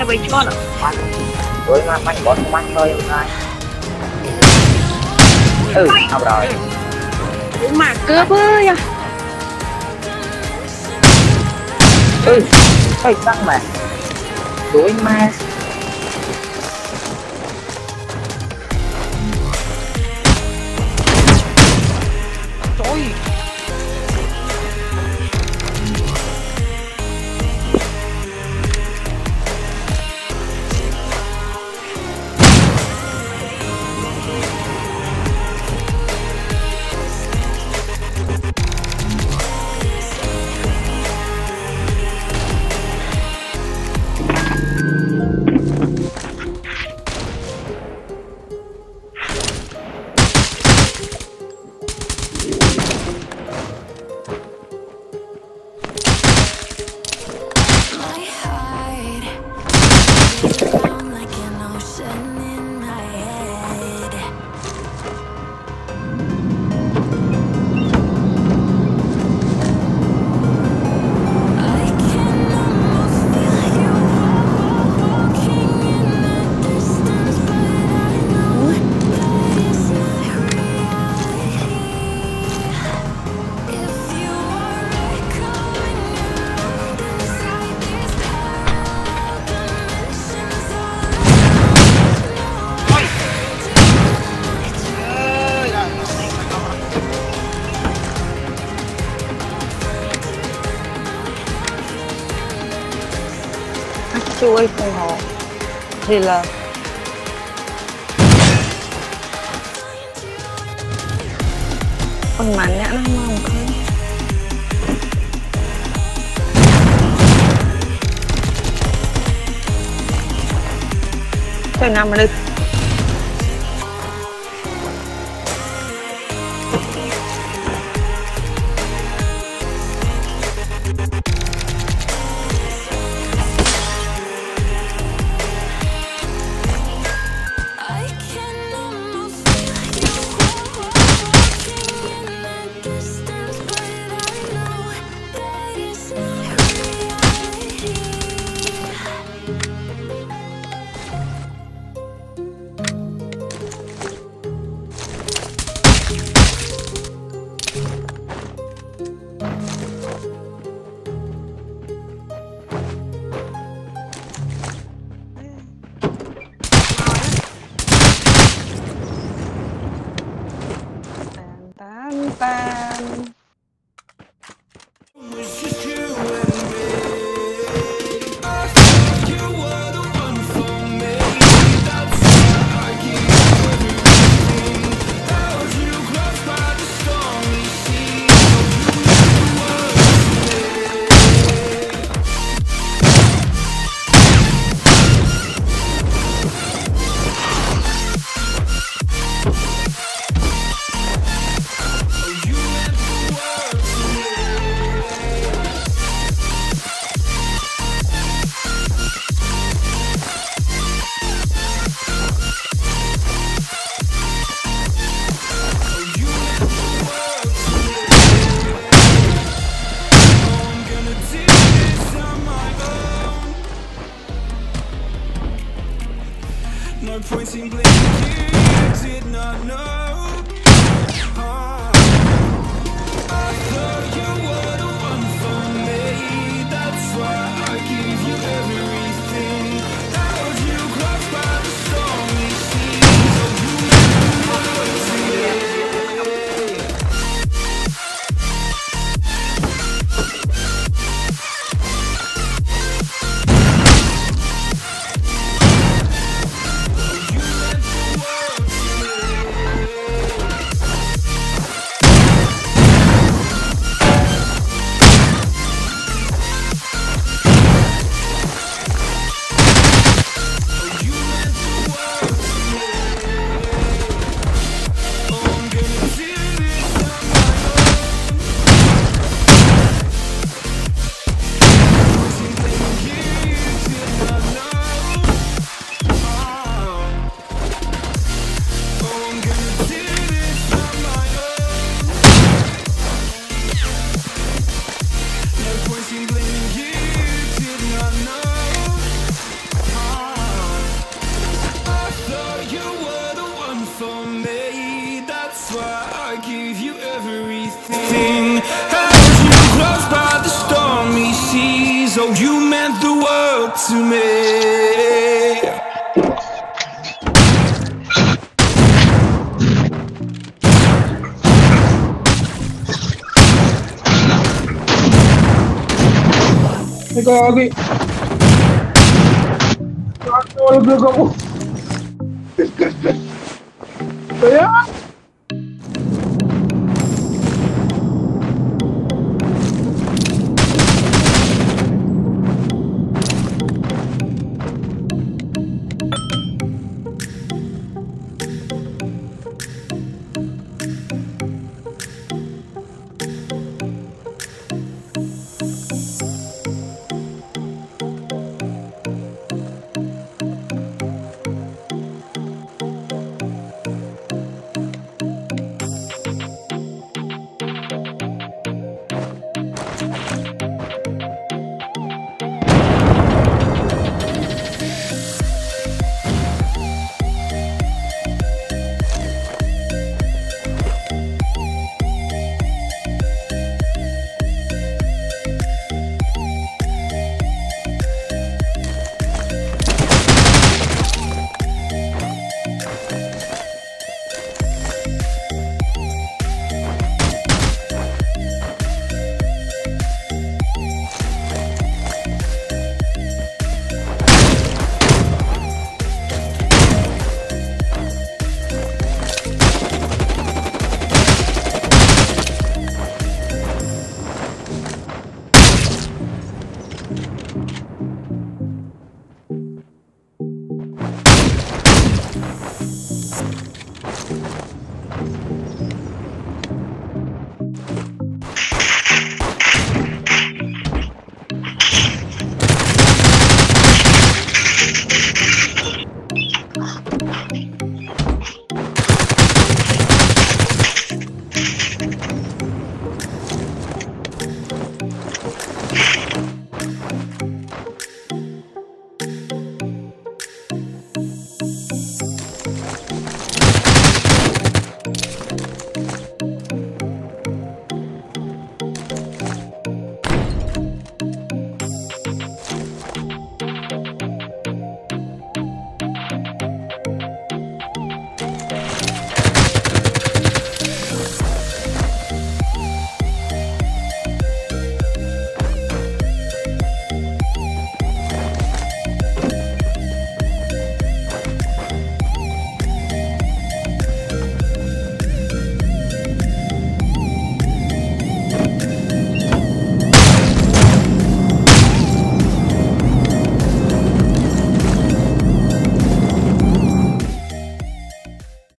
ទៅវិញឆ្ងល់បាត់ដូចណាមិនបត់ខ្មាស់លុយហ្នឹងអឺអត់ដល់មកកើបអើយអឺអីដល់ម៉ែដូចម៉ែ siêu chui cùng họ thì là con mắn nhãn không mong không Tôi nằm ở đây 拜 No point in you did not know. Ah. देखो आ गई तो यार